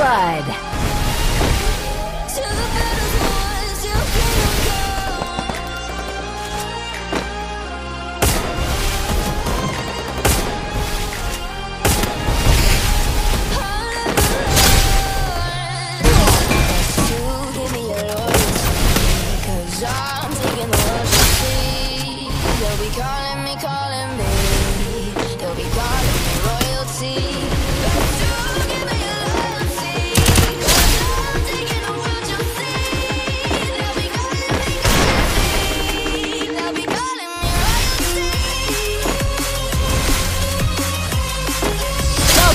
blood.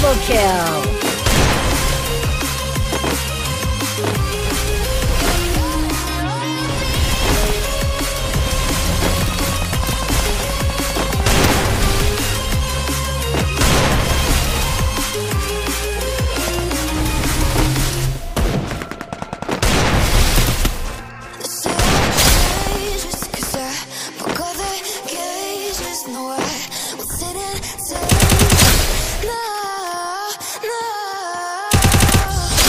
Double kill!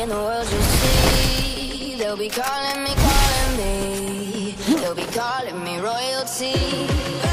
in the world you see. They'll be calling me, calling me. They'll be calling me royalty.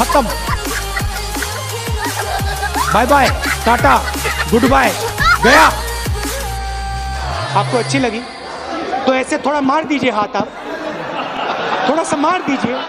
खत्म bye bye tata good bye गया आपको अच्छी लगी तो ऐसे थोड़ा मार दीजिए हाथ आप थोड़ा सा मार दीजिए